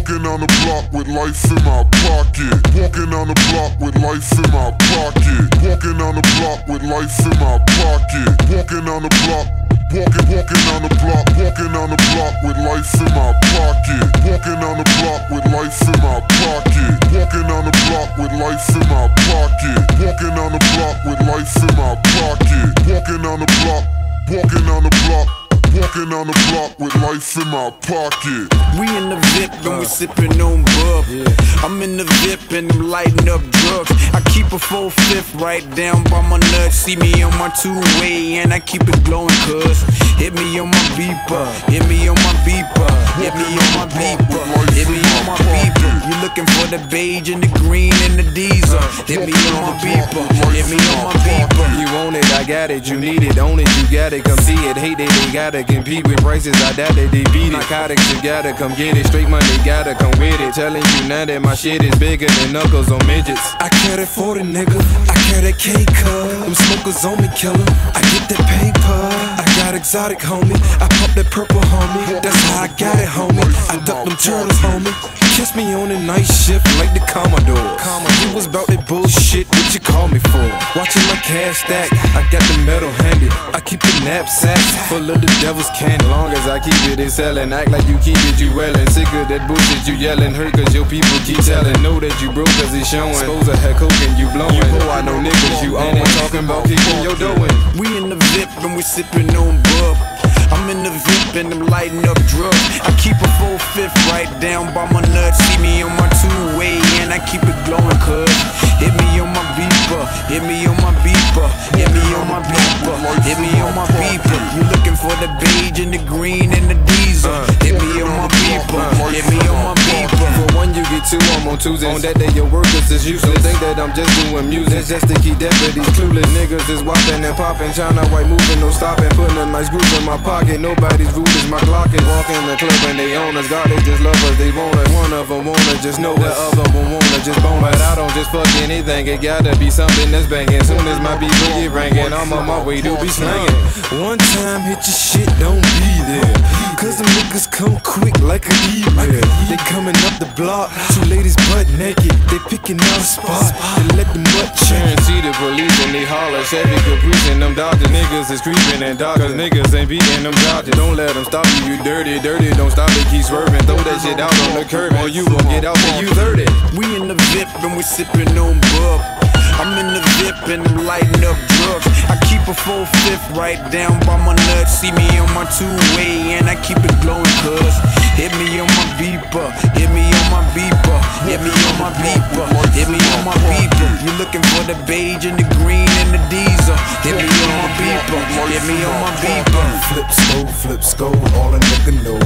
Walking on the block with life in my pocket. Walking on the block with life in my pocket. Walking on the block with life in my pocket. Walking on the block. Walking, walking on the block, walking on the block with life in my pocket. Walking on the block with life in my pocket. Walking on the block with life in my pocket. Walking on the block with life in my pocket. Walking on the block, walking on the block. Walking on the block with life in my pocket. We in the we sipping on bub. I'm in the VIP and I'm lighting up drugs. I keep a full fifth right down by my nuts. See me on my two way and I keep it glowing, cuz. Hit me on my beeper, hit me on my beeper, hit me on my beeper, hit me on my beeper. You looking for the beige and the green and the diesel. Hit me on my beeper, hit me on my beeper. You want it, I got it. You need it, own it, you got it. Come see it, hate it, they gotta compete with prices. I doubt that they beat it. Narcotics, you gotta come get it. Straight money, gotta come with it. Telling you now that my shit is bigger than knuckles on midgets. I carry 40 nigga, I carry K cut. Them smokers on me killer, I get that paper. I got exotic homie, I pop that purple homie. That's how I got it homie. I duck them turtles homie. Kiss me on a night shift like the Commodore. You was about that bullshit, what you call me for? Watching my cash stack, I got the metal handy. I keep the knapsack full of the devil's candy. Long as I keep it, it's selling. Act like you keep it, you wellin'. Sick of that bullshit, you yelling. Hurt cause your people keep telling. Know that you broke cause it's showing. Suppose I had coke and you blowing. You know I know niggas you own. Talking about keeping your dough in. We in the VIP and we sipping on bub. In the VIP and I'm lighting up drugs. I keep a full fifth right down by my nuts. See me on my two way and I keep it glowing, cuz. Hit me on my beeper, hit me on my beeper, hit me on my beeper, hit me on my beeper. You looking for the beige and the green and the diesel. Hit me on my two, I'm on Tuesdays. On that day, your workers is useless. Think that I'm just doing music just to keep deputies clueless. Niggas is whopping and popping. China white moving, no stopping. Putting a nice groove in my pocket. Nobody's rude as my Glock is. Walking the club and they own us. God, they just love us. They want us. One of them wanna just know the other one wanna just bone. But I don't just fuck anything. It gotta be something that's banging. Soon as my beat get ringing, I'm on my way to be slanging. One time hit your shit, don't be there. Cause them niggas come quick like an email. They coming up the block, two ladies butt naked. They picking out a spot, they let them butt check. Parents see the police and they holler. Chevy Caprice and them Dodgers niggas is creeping and Cause niggas ain't beating them Dodgers. Don't let them stop you, you dirty, dirty. Don't stop it, keep swerving. Throw that shit out on the curb or you gon' get out when you 30. We in the VIP and we sipping on bub. I'm in the VIP and I'm lighting up drugs. I keep a full fifth right down by my nuts. See me on my two way and I keep it glowing, cuz. Hit me on my beeper, hit me on my beeper, hit me on my beeper, hit me on my beeper. You looking for the beige and the green and the diesel. Hit me on my beeper, hit me on my beeper. Flip scope, flip scope, all a nigga know.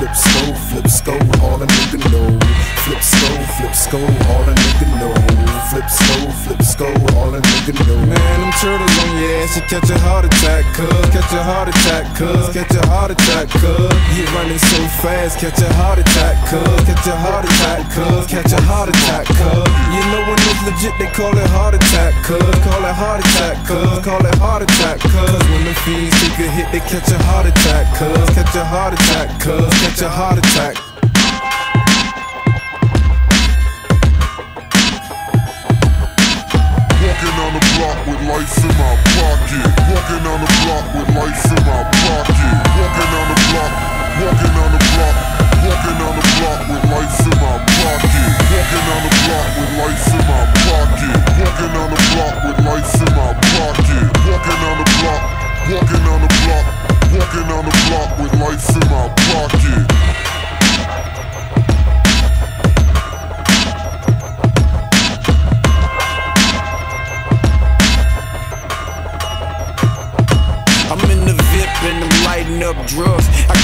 Flip scope, flip scope, all a nigga know. Flip scope, flip scope, all a nigga know. Flip scope, flip scope, all a nigga know. Man, them turtles on your ass, you catch a heart attack, cuz. Catch a heart attack, cuz. Catch a heart attack, cuz. You running so fast, catch a heart attack, cuz. Catch a heart attack, cuz. Catch a heart attack, cuz. You know when it's legit, they call it heart attack, cuz. Call it heart attack, cuz. Call it heart attack, cuz. When the fiends take a hit, they catch a heart attack, cuz. Catch a heart attack, cuz. Catch a heart attack.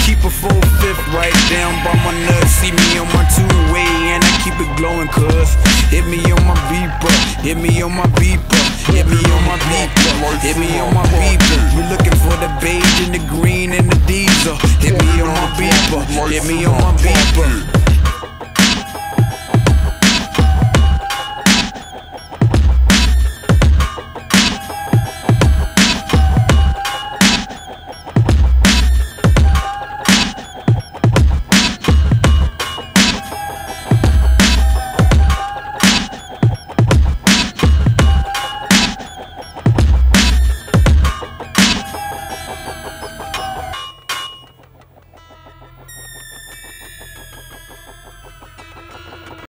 Keep a full fifth right down by my nuts. See me on my two way and I keep it glowing, cuz. Hit me on my beeper, hit me on my beeper, hit me on my beeper, hit me on my beeper. You looking for the beige and the green and the diesel. Hit me on my beeper, hit me on my beeper.